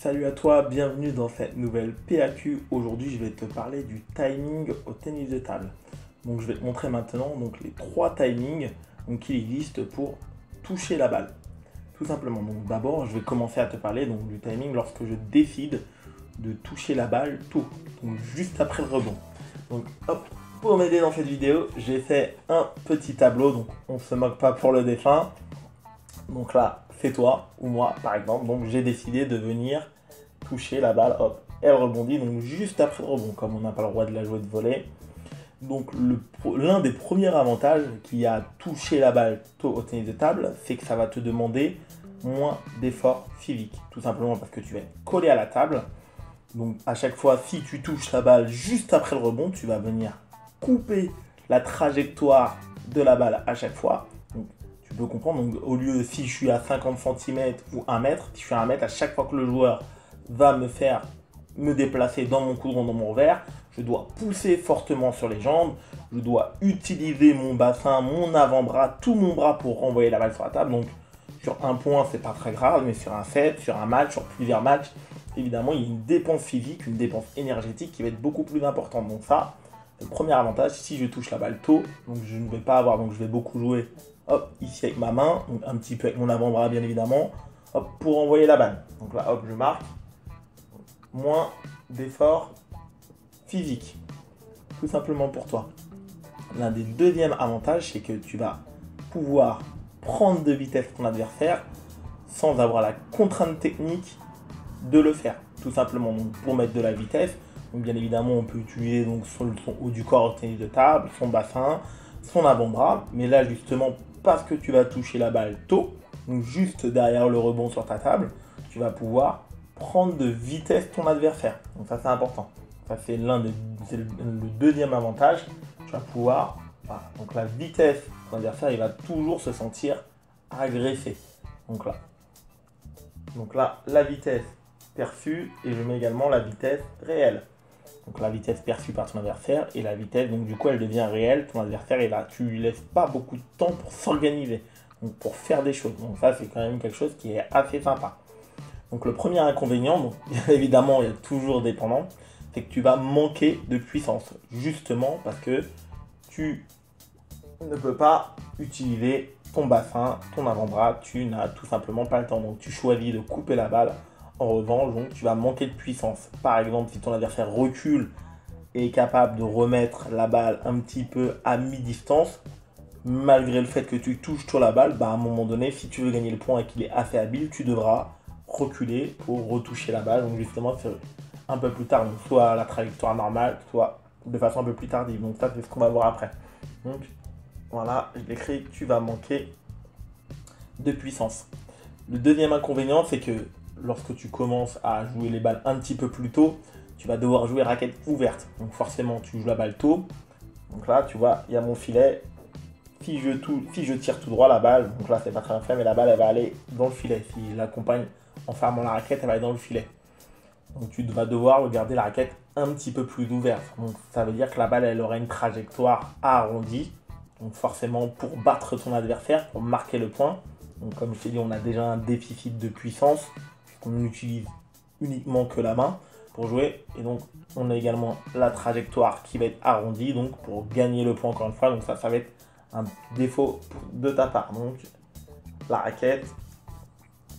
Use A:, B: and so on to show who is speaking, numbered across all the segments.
A: Salut à toi, bienvenue dans cette nouvelle PAQ. Aujourd'hui, je vais te parler du timing au tennis de table. Donc, je vais te montrer maintenant donc, les trois timings donc, qui existent pour toucher la balle. Tout simplement. Donc, d'abord, je vais commencer à te parler du timing lorsque je décide de toucher la balle tôt, donc juste après le rebond. Donc, hop, pour m'aider dans cette vidéo, j'ai fait un petit tableau. Donc, on se moque pas pour le dessin. Donc là, c'est toi ou moi, par exemple. Donc j'ai décidé de venir toucher la balle. Hop, elle rebondit. Donc juste après le rebond, comme on n'a pas le droit de la jouer de voler. Donc l'un des premiers avantages qui a touché la balle tôt au tennis de table, c'est que ça va te demander moins d'efforts physiques. Tout simplement parce que tu vas être collé à la table. Donc à chaque fois, si tu touches la balle juste après le rebond, tu vas venir couper la trajectoire de la balle à chaque fois peux comprendre. Donc, au lieu, si je suis à 50 cm ou 1 mètre, si je suis à 1 mètre, à chaque fois que le joueur va me faire me déplacer dans mon coudron, dans mon verre, je dois pousser fortement sur les jambes, je dois utiliser mon bassin, mon avant-bras, tout mon bras pour renvoyer la balle sur la table. Donc, sur un point, c'est pas très grave, mais sur un set, sur un match, sur plusieurs matchs, évidemment, il y a une dépense physique, une dépense énergétique qui va être beaucoup plus importante. Donc, ça, le premier avantage, si je touche la balle tôt, donc je ne vais pas avoir, donc je vais beaucoup jouer hop, ici avec ma main, un petit peu avec mon avant-bras bien évidemment, pour envoyer la balle. Donc là, hop, je marque. Moins d'effort physique. Tout simplement pour toi. L'un des deuxièmes avantages, c'est que tu vas pouvoir prendre de vitesse ton adversaire sans avoir la contrainte technique de le faire. Tout simplement, donc pour mettre de la vitesse, donc bien évidemment, on peut utiliser donc son, haut du corps au tennis de table, son bassin, son avant-bras. Mais là, justement, parce que tu vas toucher la balle tôt, donc juste derrière le rebond sur ta table, tu vas pouvoir prendre de vitesse ton adversaire. Donc ça c'est important. Ça c'est l'un des, le, deuxième avantage. Tu vas pouvoir, donc la vitesse de ton adversaire, il va toujours se sentir agressé. Donc là, donc là, la vitesse perçue et je mets également la vitesse réelle. Donc la vitesse perçue par ton adversaire et la vitesse, donc du coup elle devient réelle, ton adversaire est là. Tu lui laisses pas beaucoup de temps pour s'organiser, pour faire des choses. Donc ça c'est quand même quelque chose qui est assez sympa. Donc le premier inconvénient, donc évidemment il y a toujours dépendant, c'est que tu vas manquer de puissance. Justement parce que tu ne peux pas utiliser ton bassin, ton avant-bras, tu n'as tout simplement pas le temps. Donc tu choisis de couper la balle en revanche, tu vas manquer de puissance. Par exemple, si ton adversaire recule et est capable de remettre la balle un petit peu à mi-distance, malgré le fait que tu touches sur la balle, bah, à un moment donné, si tu veux gagner le point et qu'il est assez habile, tu devras reculer pour retoucher la balle. Donc justement, c'est un peu plus tard, soit la trajectoire normale, soit de façon un peu plus tardive. Donc ça, c'est ce qu'on va voir après. Donc voilà, je l'écris, tu vas manquer de puissance. Le deuxième inconvénient, c'est que lorsque tu commences à jouer les balles un petit peu plus tôt, tu vas devoir jouer raquette ouverte. Donc forcément, tu joues la balle tôt. Donc là, tu vois, il y a mon filet. Si je, tire tout droit la balle, donc là, c'est pas très bien mais la balle, elle va aller dans le filet. Si je l'accompagne en fermant la raquette, elle va aller dans le filet. Donc tu vas devoir regarder la raquette un petit peu plus ouverte. Donc ça veut dire que la balle, elle aura une trajectoire arrondie. Donc forcément, pour battre ton adversaire, pour marquer le point. Donc comme je t'ai dit, on a déjà un déficit de puissance qu'on n'utilise uniquement que la main pour jouer. Et donc, on a également la trajectoire qui va être arrondie, donc pour gagner le point encore une fois. Donc ça, ça va être un défaut de ta part. Donc, la raquette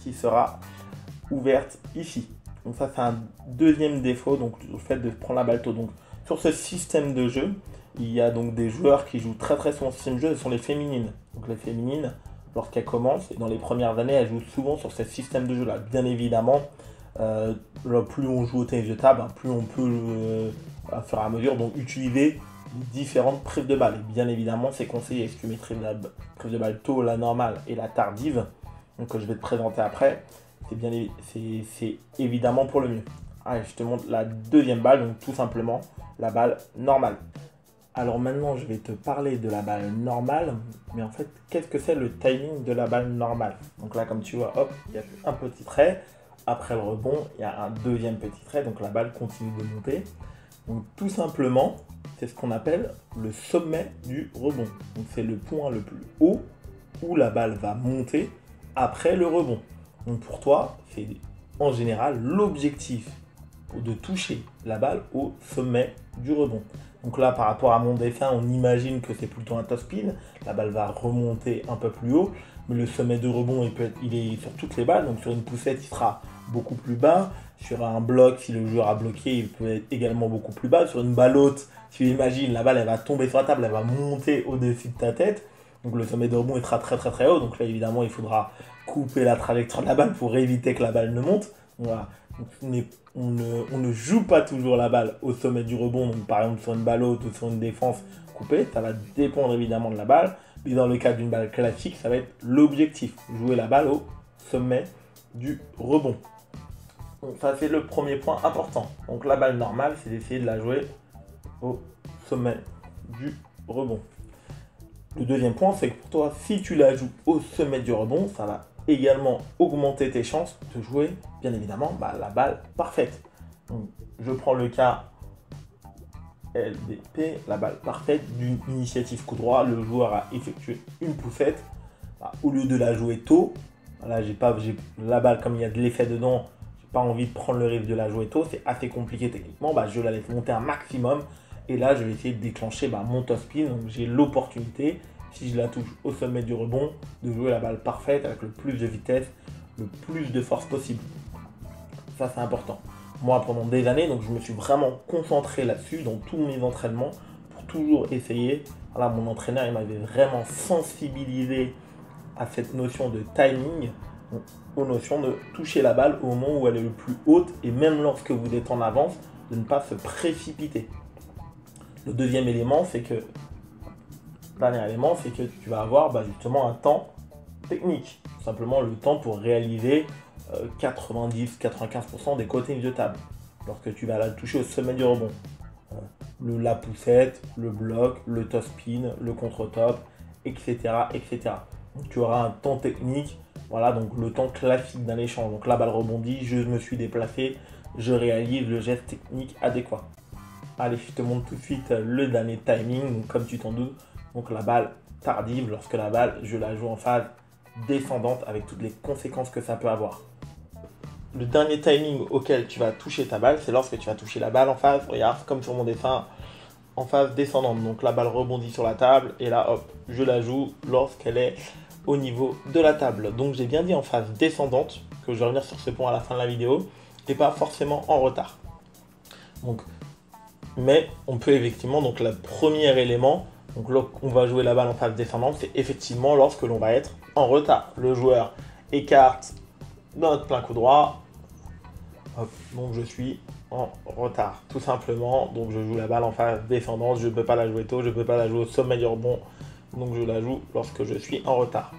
A: qui sera ouverte ici. Donc ça, c'est un deuxième défaut, donc le fait de prendre la balle tôt. Donc, sur ce système de jeu, il y a donc des joueurs qui jouent très très souvent ce système de jeu, ce sont les féminines. Donc les féminines, lorsqu'elle commence. Et dans les premières années, elle joue souvent sur ce système de jeu-là. Bien évidemment, euh, plus on joue au tennis de table, plus on peut, euh, à faire à mesure, donc utiliser différentes prises de balles. Et bien évidemment, c'est conseillé. Si tu maîtrises la prise de balle tôt, la normale et la tardive, donc que je vais te présenter après, c'est bien c'est évidemment pour le mieux. Je te montre la deuxième balle, donc tout simplement la balle normale. Alors maintenant, je vais te parler de la balle normale, mais en fait, qu'est-ce que c'est le timing de la balle normale? Donc là, comme tu vois, hop, il y a un petit trait. Après le rebond, il y a un deuxième petit trait, donc la balle continue de monter. Donc tout simplement, c'est ce qu'on appelle le sommet du rebond. Donc c'est le point le plus haut où la balle va monter après le rebond. Donc pour toi, c'est en général l'objectif de toucher la balle au sommet du rebond. Donc là, par rapport à mon dessin, on imagine que c'est plutôt un top spin. La balle va remonter un peu plus haut, mais le sommet de rebond, il, il est sur toutes les balles. Donc sur une poussette, il sera beaucoup plus bas. Sur un bloc, si le joueur a bloqué, il peut être également beaucoup plus bas. Sur une balle haute, tu imagines, la balle, elle va tomber sur la table, elle va monter au-dessus de ta tête. Donc le sommet de rebond sera très très très haut. Donc là, évidemment, il faudra couper la trajectoire de la balle pour éviter que la balle ne monte. Voilà. On, ne, joue pas toujours la balle au sommet du rebond, donc par exemple sur une balle haute ou sur une défense coupée, ça va dépendre évidemment de la balle, mais dans le cas d'une balle classique, ça va être l'objectif, jouer la balle au sommet du rebond. Donc ça c'est le premier point important. Donc la balle normale, c'est d'essayer de la jouer au sommet du rebond. Le deuxième point, c'est que pour toi, si tu la joues au sommet du rebond, ça va également augmenter tes chances de jouer, bien évidemment, bah, la balle parfaite. je prends le cas LDP, la balle parfaite d'une initiative coup droit. Le joueur a effectué une poussette. Bah, au lieu de la jouer tôt, là, j'ai pas, la balle, comme il y a de l'effet dedans, j'ai pas envie de prendre le risque de la jouer tôt. C'est assez compliqué techniquement. Bah, je la laisse monter un maximum. Et là, je vais essayer de déclencher mon top spin. Donc, j'ai l'opportunité si je la touche au sommet du rebond, de jouer la balle parfaite avec le plus de vitesse, le plus de force possible. Ça, c'est important. Moi, pendant des années, donc je me suis vraiment concentré là-dessus dans tous mes entraînements pour toujours essayer. Voilà, mon entraîneur, il m'avait vraiment sensibilisé à cette notion de timing, aux notions de toucher la balle au moment où elle est le plus haute et même lorsque vous êtes en avance, de ne pas se précipiter. Le deuxième élément, c'est que dernier élément, c'est que tu vas avoir bah, justement un temps technique. Simplement le temps pour réaliser 90-95% euh, des côtés de table. Lorsque tu vas la toucher au sommet du rebond. Euh, le, la poussette, le bloc, le top spin, le contre-top, etc., etc. Donc tu auras un temps technique, voilà, donc le temps classique d'un échange. Donc la balle rebondit, je me suis déplacé, je réalise le geste technique adéquat. Allez, je te montre tout de suite le dernier timing, comme tu t'en doutes, donc la balle tardive, lorsque la balle, je la joue en phase descendante avec toutes les conséquences que ça peut avoir. Le dernier timing auquel tu vas toucher ta balle, c'est lorsque tu vas toucher la balle en phase, regarde, comme sur mon dessin, en phase descendante. Donc la balle rebondit sur la table et là, hop, je la joue lorsqu'elle est au niveau de la table. Donc j'ai bien dit en phase descendante, que je vais revenir sur ce point à la fin de la vidéo, et pas forcément en retard. Mais on peut effectivement, donc le premier élément, donc on va jouer la balle en phase descendante, c'est effectivement lorsque l'on va être en retard. Le joueur écarte notre plein coup droit. donc je suis en retard, tout simplement. Donc je joue la balle en phase descendante, je ne peux pas la jouer tôt, je ne peux pas la jouer au sommet du rebond. Donc je la joue lorsque je suis en retard.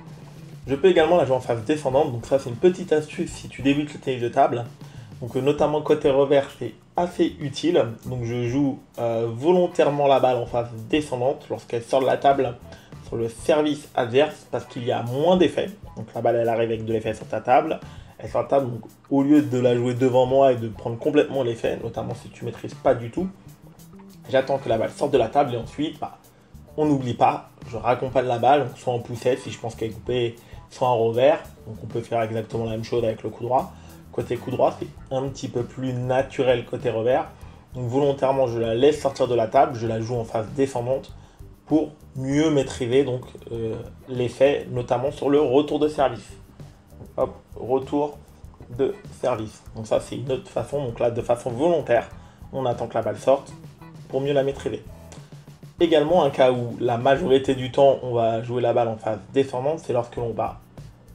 A: Je peux également la jouer en phase descendante, donc ça c'est une petite astuce si tu débutes le tennis de table. Donc notamment côté revers, c'est assez utile. Donc je joue euh, volontairement la balle en phase descendante lorsqu'elle sort de la table sur le service adverse parce qu'il y a moins d'effets. Donc la balle elle arrive avec de l'effet sur ta table. Elle sort de table, donc au lieu de la jouer devant moi et de prendre complètement l'effet, notamment si tu maîtrises pas du tout, j'attends que la balle sorte de la table et ensuite bah, on n'oublie pas, je raccompagne la balle, soit en poussette si je pense qu'elle est coupée, soit en revers. Donc on peut faire exactement la même chose avec le coup droit. Côté coup droit, c'est un petit peu plus naturel côté revers. Donc volontairement, je la laisse sortir de la table, je la joue en phase descendante pour mieux maîtriser donc euh, l'effet, notamment sur le retour de service. Hop, retour de service. Donc ça, c'est une autre façon. Donc là, de façon volontaire, on attend que la balle sorte pour mieux la maîtriser. Également, un cas où la majorité du temps, on va jouer la balle en phase descendante, c'est lorsque l'on va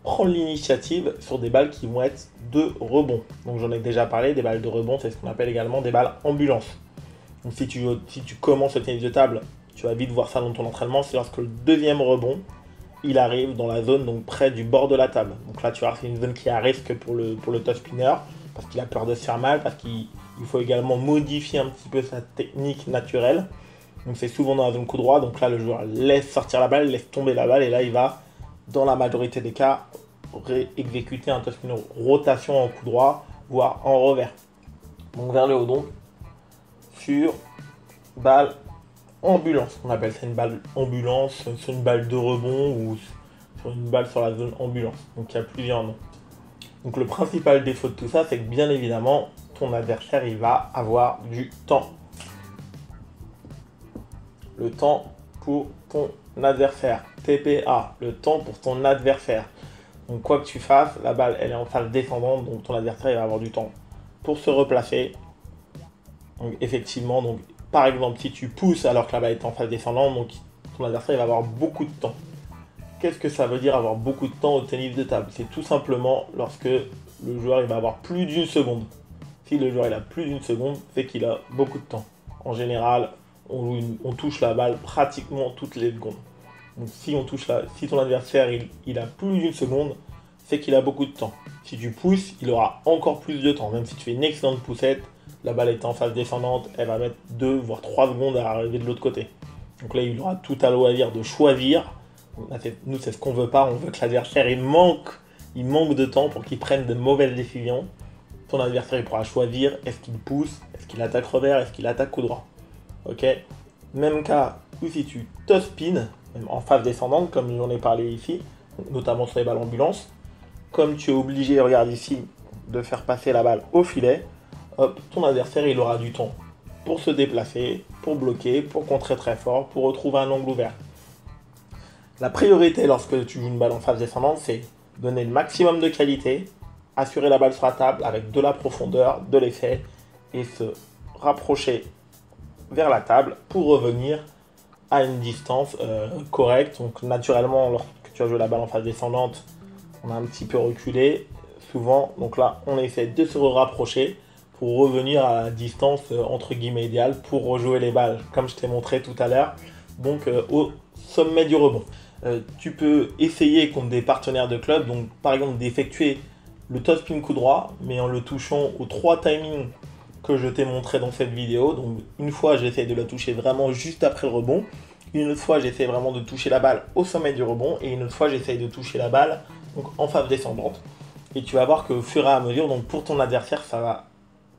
A: prendre l'initiative sur des balles qui vont être de rebond. Donc j'en ai déjà parlé, des balles de rebond, c'est ce qu'on appelle également des balles ambulance. Donc si tu, si tu commences le tennis de table, tu vas vite voir ça dans ton entraînement, c'est lorsque le deuxième rebond, il arrive dans la zone donc près du bord de la table. Donc là tu vois c'est une zone qui est à risque pour le, pour le top spinner, parce qu'il a peur de se faire mal, parce qu'il faut également modifier un petit peu sa technique naturelle. Donc c'est souvent dans la zone coup droit, donc là le joueur laisse sortir la balle, laisse tomber la balle, et là il va dans la majorité des cas, exécuter un touchdown rotation en coup droit, voire en revers. Donc vers le haut donc, sur balle ambulance. On appelle ça une balle ambulance, sur une balle de rebond ou sur une balle sur la zone ambulance. Donc il y a plusieurs noms. Donc le principal défaut de tout ça, c'est que bien évidemment, ton adversaire, il va avoir du temps. Le temps pour ton adversaire. TPA, le temps pour ton adversaire. Donc quoi que tu fasses, la balle, elle est en phase descendante, donc ton adversaire, il va avoir du temps pour se replacer. Donc effectivement, donc par exemple, si tu pousses alors que la balle est en phase descendante, donc ton adversaire, il va avoir beaucoup de temps. Qu'est-ce que ça veut dire avoir beaucoup de temps au tennis de table? C'est tout simplement lorsque le joueur il va avoir plus d'une seconde. Si le joueur il a plus d'une seconde, c'est qu'il a beaucoup de temps. En général, on, touche la balle pratiquement toutes les secondes. Donc si, on touche la, si ton adversaire il, a plus d'une seconde, c'est qu'il a beaucoup de temps. Si tu pousses, il aura encore plus de temps. Même si tu fais une excellente poussette, la balle est en phase descendante, elle va mettre 2 voire 3 secondes à arriver de l'autre côté. Donc là, il aura tout à loisir de choisir nous, c'est ce qu'on veut pas. On veut que l'adversaire il manque, de temps pour qu'il prenne de mauvaises décisions. Ton adversaire il pourra choisir est-ce qu'il pousse, est-ce qu'il attaque revers, est-ce qu'il attaque coup droit? Ok Même cas où si tu te spin, en phase descendante, comme j'en ai parlé ici, notamment sur les balles ambulance, comme tu es obligé, regarde ici, de faire passer la balle au filet, hop, ton adversaire il aura du temps pour se déplacer, pour bloquer, pour contrer très fort, pour retrouver un angle ouvert. La priorité lorsque tu joues une balle en phase descendante, c'est donner le maximum de qualité, assurer la balle sur table avec de la profondeur, de l'effet et se rapprocher vers la table pour revenir à une distance euh, correcte. Donc naturellement, lorsque tu as joué la balle en phase descendante, on a un petit peu reculé souvent. Donc là, on essaie de se rapprocher pour revenir à la distance euh, entre guillemets idéale pour rejouer les balles, comme je t'ai montré tout à l'heure. Donc euh, au sommet du rebond. Tu peux essayer contre des partenaires de club, donc par exemple d'effectuer le top spin coup droit, mais en le touchant aux trois timings que je t'ai montré dans cette vidéo. Donc une fois j'essaie de la toucher vraiment juste après le rebond, une autre fois j'essaie vraiment de toucher la balle au sommet du rebond, et une autre fois j'essaie de toucher la balle en phase descendante. Et tu vas voir que au fur et à mesure, donc pour ton adversaire, ça va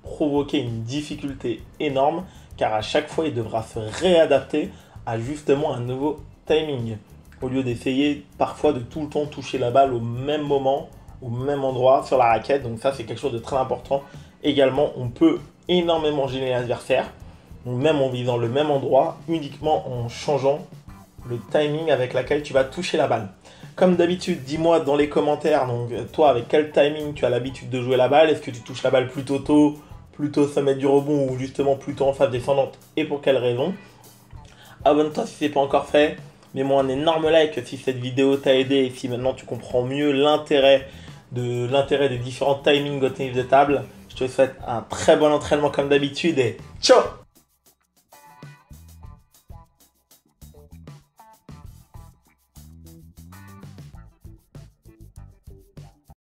A: provoquer une difficulté énorme, car à chaque fois il devra se réadapter à justement un nouveau timing au lieu d'essayer parfois de tout le temps toucher la balle au même moment, au même endroit sur la raquette. Donc ça, c'est quelque chose de très important. Également, on peut énormément gêner l'adversaire, même en visant le même endroit, uniquement en changeant le timing avec lequel tu vas toucher la balle. Comme d'habitude, dis-moi dans les commentaires, donc toi, avec quel timing tu as l'habitude de jouer la balle? Est-ce que tu touches la balle plutôt tôt, plutôt sommet du rebond ou justement plutôt en phase descendante? Et pour quelle raison? Abonne-toi si ce n'est pas encore fait. Mets-moi un énorme like si cette vidéo t'a aidé et si maintenant tu comprends mieux l'intérêt de des différents timings au tennis de table. Je te souhaite un très bon entraînement comme d'habitude et ciao